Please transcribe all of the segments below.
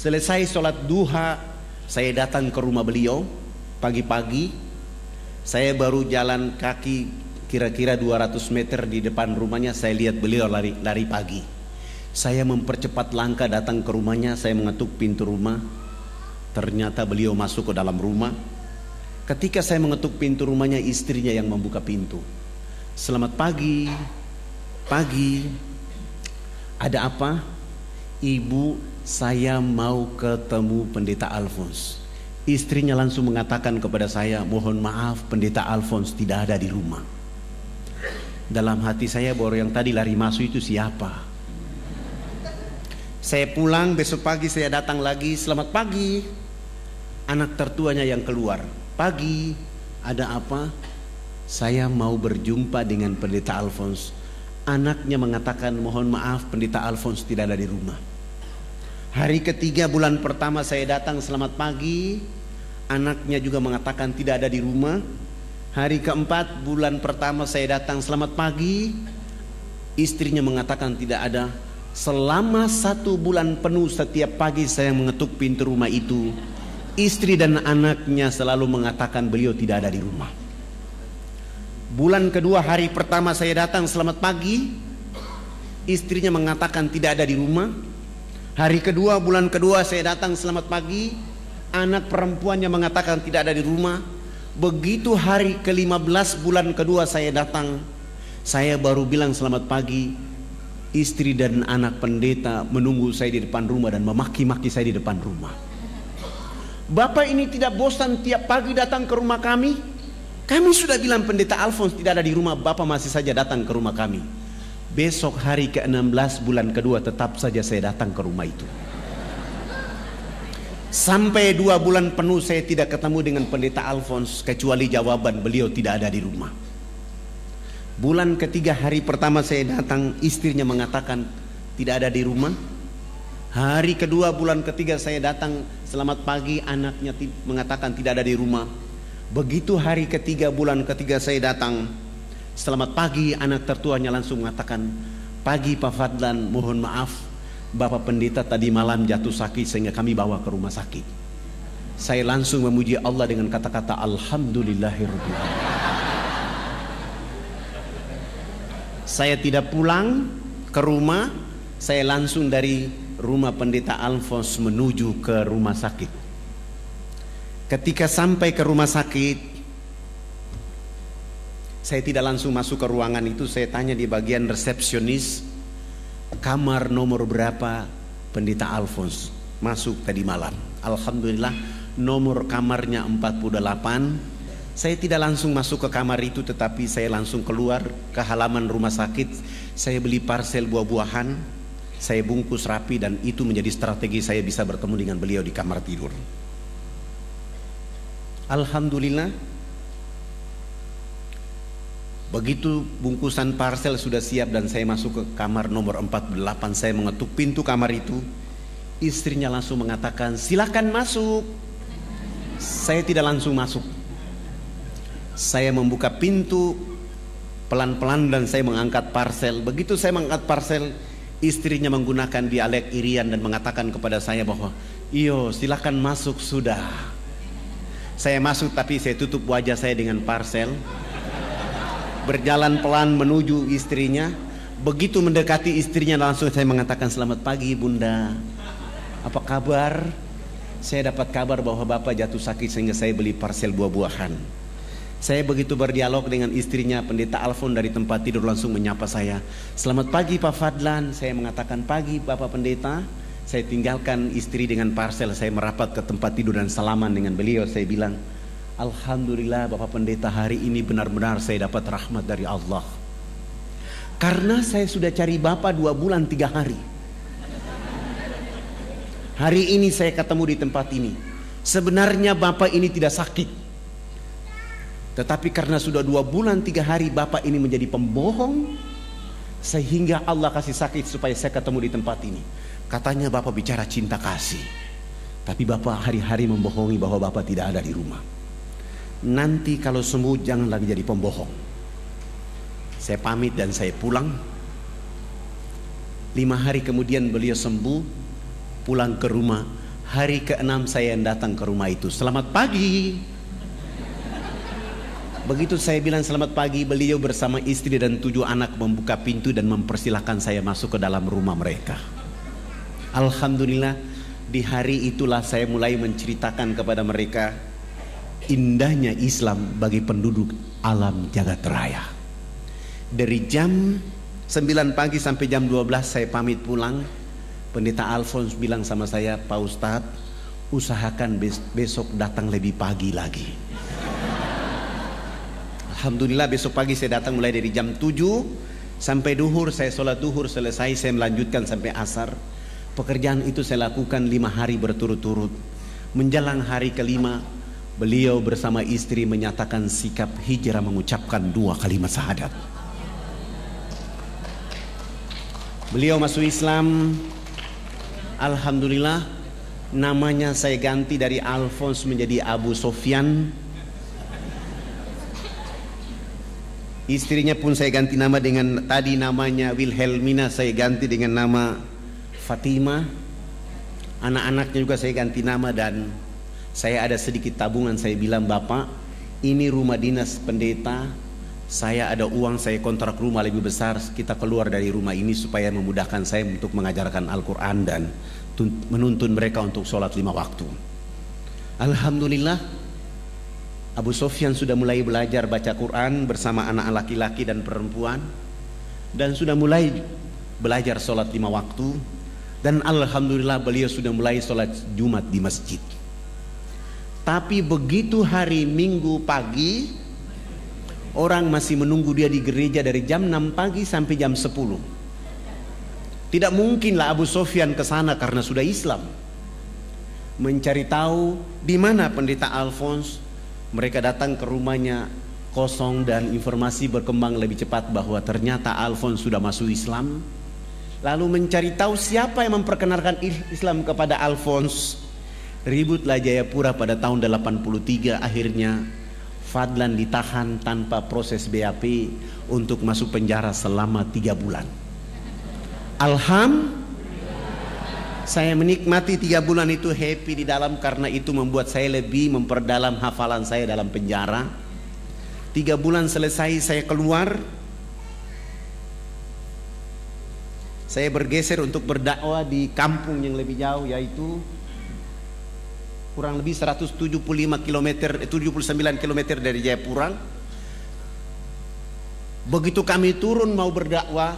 Selesai sholat duha, saya datang ke rumah beliau pagi-pagi. Saya baru jalan kaki kira-kira 200 meter di depan rumahnya. Saya lihat beliau lari, lari pagi. Saya mempercepat langkah datang ke rumahnya. Saya mengetuk pintu rumah. Ternyata beliau masuk ke dalam rumah. Ketika saya mengetuk pintu rumahnya, istrinya yang membuka pintu. Selamat pagi, pagi. Ada apa? Ibu, saya mau ketemu pendeta Alphonse. Istrinya langsung mengatakan kepada saya, mohon maaf pendeta Alphonse tidak ada di rumah. Dalam hati saya baru yang tadi lari masuk itu siapa? Saya pulang besok pagi saya datang lagi, selamat pagi. Anak tertuanya yang keluar. Pagi, ada apa? Saya mau berjumpa dengan pendeta Alphonse. Anaknya mengatakan mohon maaf pendeta Alphonse tidak ada di rumah. Hari ketiga bulan pertama saya datang selamat pagi. Anaknya juga mengatakan tidak ada di rumah. Hari keempat bulan pertama saya datang selamat pagi. Istrinya mengatakan tidak ada. Selama satu bulan penuh setiap pagi saya mengetuk pintu rumah itu. Istri dan anaknya selalu mengatakan beliau tidak ada di rumah. Bulan kedua hari pertama saya datang selamat pagi. Istrinya mengatakan tidak ada di rumah. Hari kedua, bulan kedua saya datang selamat pagi. Anak perempuannya mengatakan tidak ada di rumah. Begitu hari ke-15 bulan kedua saya datang. Saya baru bilang selamat pagi. Istri dan anak pendeta menunggu saya di depan rumah dan memaki-maki saya di depan rumah. Bapak ini tidak bosan tiap pagi datang ke rumah kami. Kami sudah bilang pendeta Alphonse tidak ada di rumah, Bapak masih saja datang ke rumah kami. Besok hari ke-16 bulan kedua tetap saja saya datang ke rumah itu. Sampai dua bulan penuh saya tidak ketemu dengan pendeta Alphonse kecuali jawaban beliau tidak ada di rumah. Bulan ketiga hari pertama saya datang istrinya mengatakan tidak ada di rumah. Hari kedua bulan ketiga saya datang selamat pagi anaknya mengatakan tidak ada di rumah. Begitu hari ketiga bulan ketiga saya datang Selamat pagi anak tertuanya langsung mengatakan Pagi Pak Fadlan mohon maaf. Bapak pendeta tadi malam jatuh sakit sehingga kami bawa ke rumah sakit. Saya langsung memuji Allah dengan kata-kata Alhamdulillahirrahmanirrahim Saya tidak pulang ke rumah. Saya langsung dari rumah pendeta Alfons menuju ke rumah sakit. Ketika sampai ke rumah sakit saya tidak langsung masuk ke ruangan itu, saya tanya di bagian resepsionis, kamar nomor berapa pendeta Alphonse masuk tadi malam. Alhamdulillah nomor kamarnya 48. Saya tidak langsung masuk ke kamar itu tetapi saya langsung keluar ke halaman rumah sakit. Saya beli parsel buah-buahan, saya bungkus rapi dan itu menjadi strategi saya bisa bertemu dengan beliau di kamar tidur. Alhamdulillah Begitu bungkusan parsel sudah siap dan saya masuk ke kamar nomor 48 Saya mengetuk pintu kamar itu Istrinya langsung mengatakan silakan masuk. Saya tidak langsung masuk. Saya membuka pintu Pelan-pelan dan saya mengangkat parsel Begitu saya mengangkat parsel Istrinya menggunakan dialek Irian dan mengatakan kepada saya bahwa Iyo silakan masuk sudah. Saya masuk tapi saya tutup wajah saya dengan parsel berjalan pelan menuju istrinya. Begitu mendekati istrinya langsung saya mengatakan selamat pagi bunda. Apa kabar? Saya dapat kabar bahwa bapak jatuh sakit sehingga saya beli parsel buah-buahan. Saya begitu berdialog dengan istrinya pendeta Alfon dari tempat tidur langsung menyapa saya. Selamat pagi Pak Fadlan. Saya mengatakan pagi Bapak Pendeta. Saya tinggalkan istri dengan parsel. Saya merapat ke tempat tidur dan salaman dengan beliau. Saya bilang, Alhamdulillah Bapak Pendeta hari ini benar-benar saya dapat rahmat dari Allah. Karena saya sudah cari Bapak dua bulan tiga hari. Hari ini saya ketemu di tempat ini. Sebenarnya Bapak ini tidak sakit. Tetapi karena sudah dua bulan tiga hari Bapak ini menjadi pembohong. Sehingga Allah kasih sakit supaya saya ketemu di tempat ini. Katanya Bapak bicara cinta kasih. Tapi Bapak hari-hari membohongi bahwa Bapak tidak ada di rumah. Nanti kalau sembuh jangan lagi jadi pembohong. Saya pamit dan saya pulang. Lima hari kemudian beliau sembuh, pulang ke rumah. Hari keenam saya yang datang ke rumah itu. Selamat pagi. Begitu saya bilang selamat pagi, beliau bersama istri dan tujuh anak membuka pintu dan mempersilahkan saya masuk ke dalam rumah mereka. Alhamdulillah, di hari itulah saya mulai menceritakan kepada mereka indahnya Islam bagi penduduk alam jagat raya. Dari jam 9 pagi sampai jam 12 saya pamit pulang. Pendeta Alphonse bilang sama saya, Pak Ustadz, usahakan besok datang lebih pagi lagi. Alhamdulillah besok pagi saya datang mulai dari jam 7 sampai duhur, saya sholat duhur selesai, saya melanjutkan sampai asar. Pekerjaan itu saya lakukan lima hari berturut-turut. Menjelang hari kelima, beliau bersama istri menyatakan sikap hijrah mengucapkan dua kalimat syahadat. Beliau masuk Islam. Alhamdulillah Namanya saya ganti dari Alphonse menjadi Abu Sofyan. Istrinya pun saya ganti nama dengan Tadi namanya Wilhelmina Saya ganti dengan nama Fatima Anak-anaknya juga saya ganti nama dan Saya ada sedikit tabungan Saya bilang Bapak Ini rumah dinas pendeta saya ada uang, saya kontrak rumah lebih besar, kita keluar dari rumah ini supaya memudahkan saya untuk mengajarkan Al-Quran dan menuntun mereka untuk sholat lima waktu. Alhamdulillah, Abu Sofyan sudah mulai belajar baca Quran bersama anak laki-laki dan perempuan dan sudah mulai belajar sholat lima waktu dan Alhamdulillah beliau sudah mulai sholat Jumat di masjid. Tapi begitu hari Minggu pagi Orang masih menunggu dia di gereja dari jam 6 pagi sampai jam 10. Tidak mungkinlah Abu Sofyan ke sana karena sudah Islam. Mencari tahu di mana pendeta Alphonse. Mereka datang ke rumahnya kosong dan informasi berkembang lebih cepat bahwa ternyata Alphonse sudah masuk Islam. Lalu mencari tahu siapa yang memperkenalkan Islam kepada Alphonse. Ributlah Jayapura pada tahun 83 akhirnya Fadlan ditahan tanpa proses BAP untuk masuk penjara selama tiga bulan. Alham, saya menikmati tiga bulan itu happy di dalam karena itu membuat saya lebih memperdalam hafalan saya dalam penjara. Tiga bulan selesai saya keluar. Saya bergeser untuk berdakwah di kampung yang lebih jauh yaitu kurang lebih 175 km 79 km dari Jayapura begitu kami turun mau berdakwah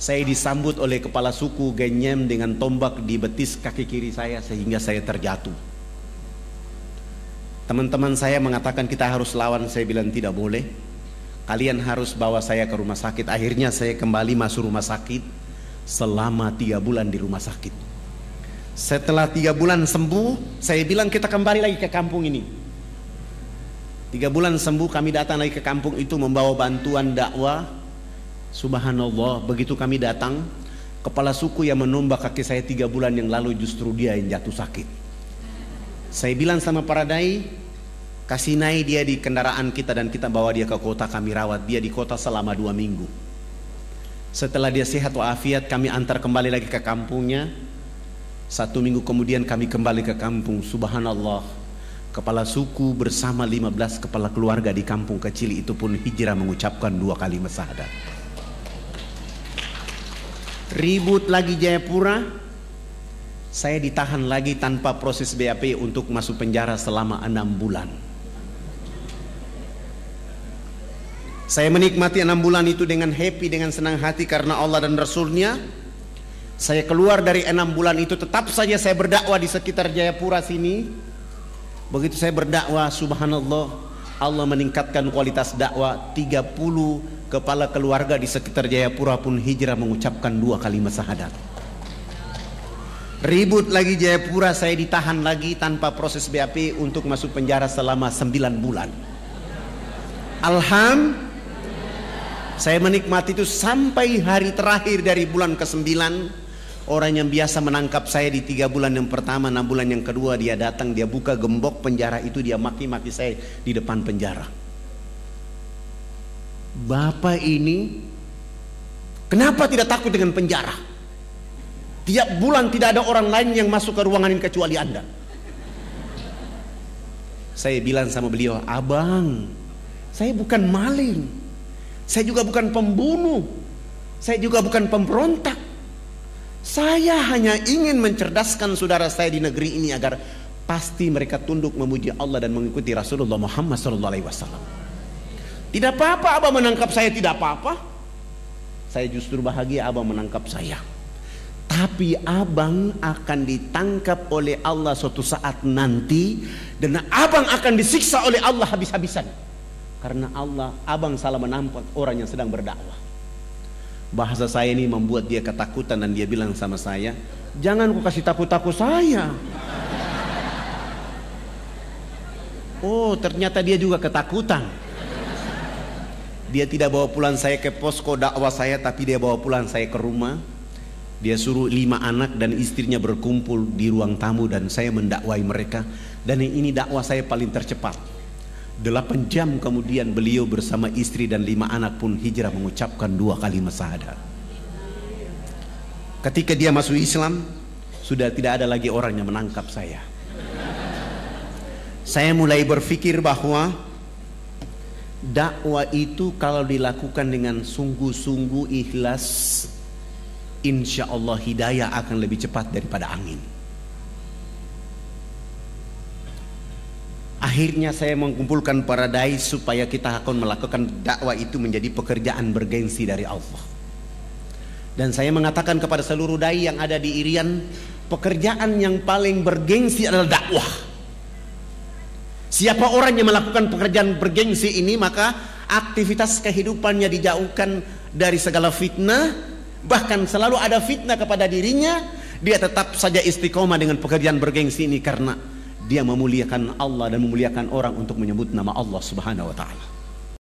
saya disambut oleh kepala suku Genyem dengan tombak di betis kaki kiri saya sehingga saya terjatuh. Teman-teman saya mengatakan kita harus lawan. Saya bilang tidak boleh. Kalian harus bawa saya ke rumah sakit. Akhirnya saya kembali masuk rumah sakit selama tiga bulan di rumah sakit setelah tiga bulan sembuh, saya bilang kita kembali lagi ke kampung ini. Tiga bulan sembuh kami datang lagi ke kampung itu membawa bantuan dakwah. Subhanallah, begitu kami datang, kepala suku yang menombak kaki saya tiga bulan yang lalu justru dia yang jatuh sakit. Saya bilang sama para dai, kasih naik dia di kendaraan kita dan kita bawa dia ke kota kami rawat dia di kota selama dua minggu. Setelah dia sehat walafiat kami antar kembali lagi ke kampungnya satu minggu kemudian kami kembali ke kampung Subhanallah. Kepala suku bersama 15 kepala keluarga di kampung kecil itu pun hijrah mengucapkan dua kalimat syahadat. Ribut lagi Jayapura Saya ditahan lagi tanpa proses BAP untuk masuk penjara selama enam bulan. Saya menikmati enam bulan itu dengan happy, dengan senang hati karena Allah dan Rasulnya saya keluar dari enam bulan itu tetap saja saya berdakwah di sekitar Jayapura sini. Begitu saya berdakwah, subhanallah, Allah meningkatkan kualitas dakwah 30 kepala keluarga di sekitar Jayapura pun hijrah mengucapkan dua kalimat syahadat. Ribut lagi Jayapura, saya ditahan lagi tanpa proses BAP untuk masuk penjara selama 9 bulan. Alham saya menikmati itu sampai hari terakhir dari bulan ke-9 Orang yang biasa menangkap saya di tiga bulan yang pertama, enam bulan yang kedua dia datang, dia buka gembok penjara itu, dia maki-maki saya di depan penjara. Bapak ini kenapa tidak takut dengan penjara? Tiap bulan tidak ada orang lain yang masuk ke ruangan ini kecuali Anda. Saya bilang sama beliau, "Abang, saya bukan maling. Saya juga bukan pembunuh. Saya juga bukan pemberontak. Saya hanya ingin mencerdaskan saudara saya di negeri ini agar pasti mereka tunduk memuji Allah dan mengikuti Rasulullah Muhammad SAW. Tidak apa-apa abang menangkap saya, tidak apa-apa. Saya justru bahagia abang menangkap saya. Tapi abang akan ditangkap oleh Allah suatu saat nanti dan abang akan disiksa oleh Allah habis-habisan. Karena Allah, abang salah menampak orang yang sedang berdakwah. Bahasa saya ini membuat dia ketakutan dan dia bilang sama saya, "Jangan kau kasih takut-takut saya." Oh, ternyata dia juga ketakutan. Dia tidak bawa pulang saya ke posko dakwah saya, tapi dia bawa pulang saya ke rumah dia suruh lima anak dan istrinya berkumpul di ruang tamu dan saya mendakwai mereka. Dan ini dakwah saya paling tercepat. Delapan jam kemudian beliau bersama istri dan lima anak pun hijrah mengucapkan dua kalimat syahadat. Ketika dia masuk Islam, sudah tidak ada lagi orang yang menangkap saya. Saya mulai berpikir bahwa dakwah itu kalau dilakukan dengan sungguh-sungguh ikhlas insya Allah hidayah akan lebih cepat daripada angin. Akhirnya saya mengumpulkan para dai supaya kita akan melakukan dakwah itu menjadi pekerjaan bergengsi dari Allah. Dan saya mengatakan kepada seluruh dai yang ada di Irian, pekerjaan yang paling bergengsi adalah dakwah. Siapa orang yang melakukan pekerjaan bergengsi ini maka aktivitas kehidupannya dijauhkan dari segala fitnah bahkan selalu ada fitnah kepada dirinya dia tetap saja istiqomah dengan pekerjaan bergengsi ini karena dia memuliakan Allah dan memuliakan orang untuk menyebut nama Allah Subhanahu wa taala